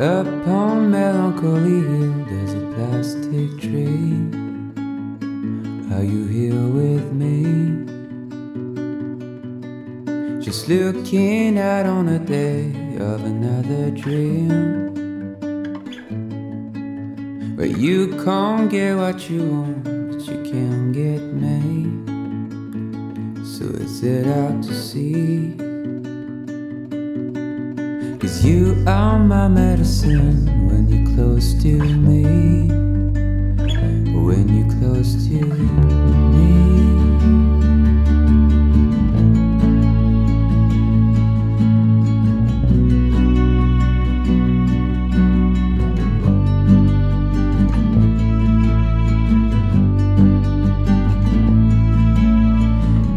Upon melancholy hill, there's a plastic tree. Are you here with me? Just looking out on a day of another dream. Where you can't get what you want, but you can get me. So is it out to sea? Cause you are my medicine when you're close to me. When you're close to me.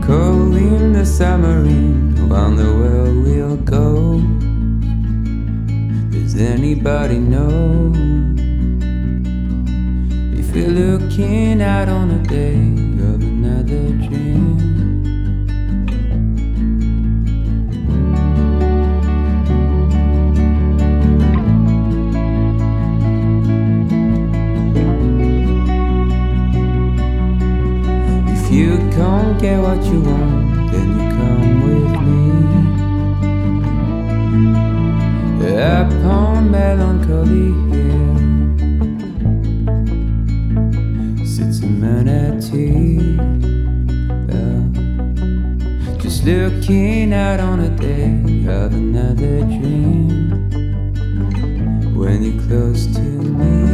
Cold in the submarine, around the world anybody know if you're looking out on a day of another dream? If you can't get what you want, then you come with The hill sits a manatee tea. Just looking out on a day of another dream when you're close to me.